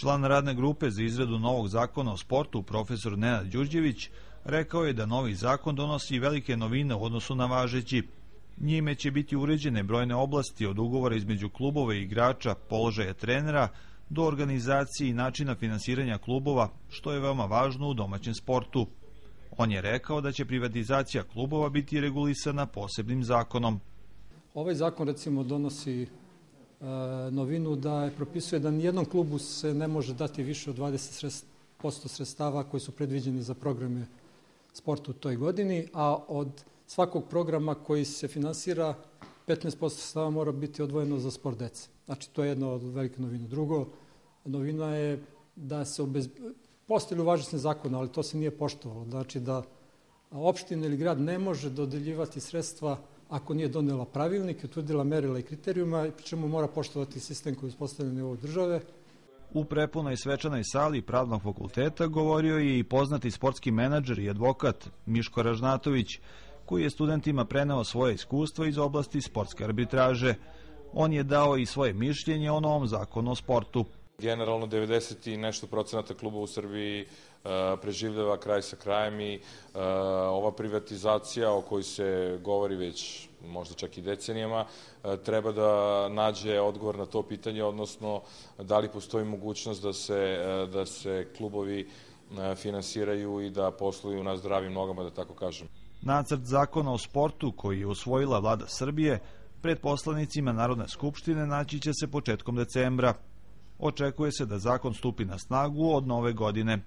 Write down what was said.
Član radne grupe za izradu novog zakona o sportu, profesor Nenad Đurđević, rekao je da novi zakon donosi velike novine u odnosu na važeći. Njime će biti uređene brojne oblasti od ugovora između klubova i igrača, položaja trenera, do organizacije i načina finansiranja klubova, što je veoma važno u domaćem sportu. On je rekao da će privatizacija klubova biti regulisana posebnim zakonom. Ovaj zakon recimo donosi novinu da je propisuje da nijednom klubu se ne može dati više od 20% sredstava koji su predviđeni za programe sporta u toj godini, a od svakog programa koji se finansira 15% sredstava mora biti odvojeno za sport dece. Znači, to je jedna od velike novina. Drugo, novina je da se obez... Postoji uvažitne zakona, ali to se nije poštovalo. Znači da opština ili grad ne može dodeljivati sredstva ako nije donela pravilnik, utvrdila merila i kriterijuma, pri čemu mora poštovati sistem koji je uspostavljen u ovoj države. U prepunoj svečanoj sali Pravnog fakulteta govorio je i poznati sportski menadžer i advokat Miško Ražnatović, koji je studentima preneo svoje iskustvo iz oblasti sportske arbitraže. On je dao i svoje mišljenje o novom zakonu o sportu. Generalno 90 i nešto procenata kluba u Srbiji uh, preživljava kraj sa krajem i uh, ova privatizacija o kojoj se govori već možda čak i decenijama, uh, treba da nađe odgovor na to pitanje, odnosno da li postoji mogućnost da se, da se klubovi finansiraju i da posluju na zdravim nogama, da tako kažem. Nacrt zakona o sportu koji je usvojila vlada Srbije pred poslanicima Narodne skupštine naći će se početkom decembra. Očekuje se da zakon stupi na snagu od nove godine.